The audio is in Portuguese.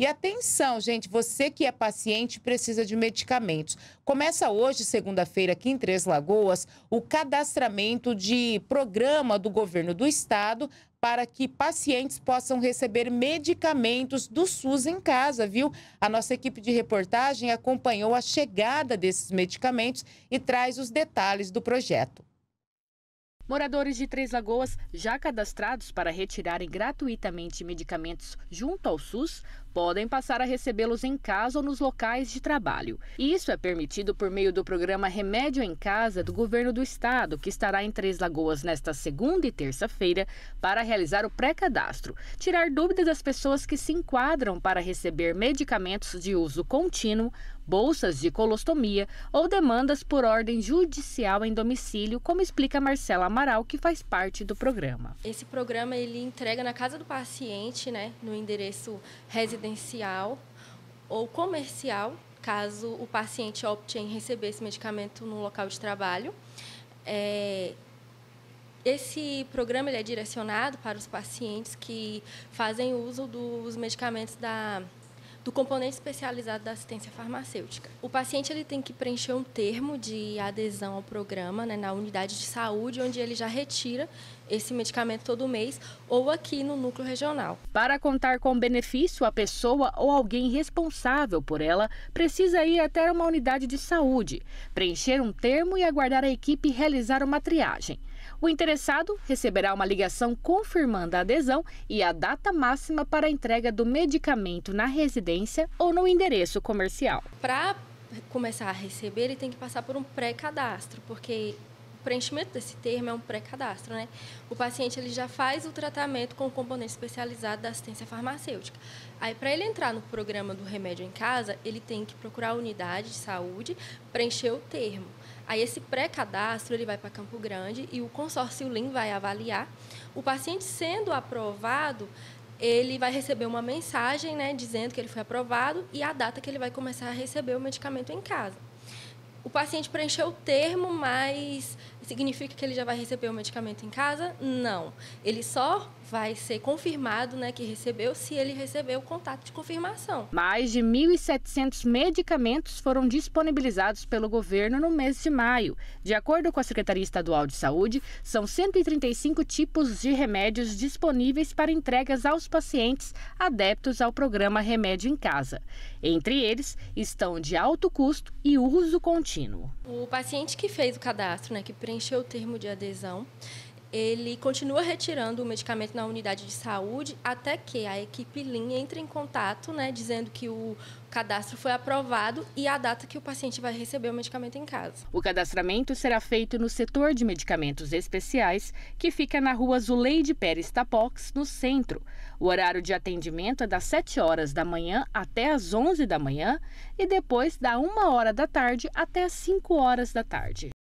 E atenção, gente, você que é paciente precisa de medicamentos. Começa hoje, segunda-feira, aqui em Três Lagoas, o cadastramento de programa do governo do estado para que pacientes possam receber medicamentos do SUS em casa, viu? A nossa equipe de reportagem acompanhou a chegada desses medicamentos e traz os detalhes do projeto. Moradores de Três Lagoas, já cadastrados para retirarem gratuitamente medicamentos junto ao SUS, podem passar a recebê-los em casa ou nos locais de trabalho. Isso é permitido por meio do programa Remédio em Casa do Governo do Estado, que estará em Três Lagoas nesta segunda e terça-feira para realizar o pré-cadastro, tirar dúvidas das pessoas que se enquadram para receber medicamentos de uso contínuo, bolsas de colostomia ou demandas por ordem judicial em domicílio, como explica Marcela Amaral, que faz parte do programa. Esse programa ele entrega na casa do paciente, né, no endereço residencial residencial ou comercial, caso o paciente opte em receber esse medicamento no local de trabalho. É, esse programa ele é direcionado para os pacientes que fazem uso dos medicamentos da do componente especializado da assistência farmacêutica. O paciente ele tem que preencher um termo de adesão ao programa né, na unidade de saúde, onde ele já retira esse medicamento todo mês ou aqui no núcleo regional. Para contar com benefício, a pessoa ou alguém responsável por ela precisa ir até uma unidade de saúde, preencher um termo e aguardar a equipe realizar uma triagem. O interessado receberá uma ligação confirmando a adesão e a data máxima para a entrega do medicamento na residência ou no endereço comercial. Para começar a receber, ele tem que passar por um pré-cadastro, porque o preenchimento desse termo é um pré-cadastro, né? O paciente ele já faz o tratamento com o componente especializado da assistência farmacêutica. Aí, para ele entrar no programa do remédio em casa, ele tem que procurar a unidade de saúde, preencher o termo. Aí, esse pré-cadastro ele vai para Campo Grande e o consórcio LIM vai avaliar. O paciente sendo aprovado, ele vai receber uma mensagem, né, dizendo que ele foi aprovado e a data que ele vai começar a receber o medicamento em casa o paciente preencheu o termo, mas significa que ele já vai receber o medicamento em casa? Não. Ele só vai ser confirmado né, que recebeu se ele receber o contato de confirmação. Mais de 1.700 medicamentos foram disponibilizados pelo governo no mês de maio. De acordo com a Secretaria Estadual de Saúde, são 135 tipos de remédios disponíveis para entregas aos pacientes adeptos ao programa Remédio em Casa. Entre eles estão de alto custo e uso contínuo. O paciente que fez o cadastro, né, que preencheu o termo de adesão, ele continua retirando o medicamento na unidade de saúde até que a equipe linha entre em contato, né, dizendo que o cadastro foi aprovado e a data que o paciente vai receber o medicamento em casa. O cadastramento será feito no setor de medicamentos especiais, que fica na rua Zuleide Pérez Tapox, no centro. O horário de atendimento é das 7 horas da manhã até as 11 da manhã e depois da 1 hora da tarde até as 5 horas da tarde.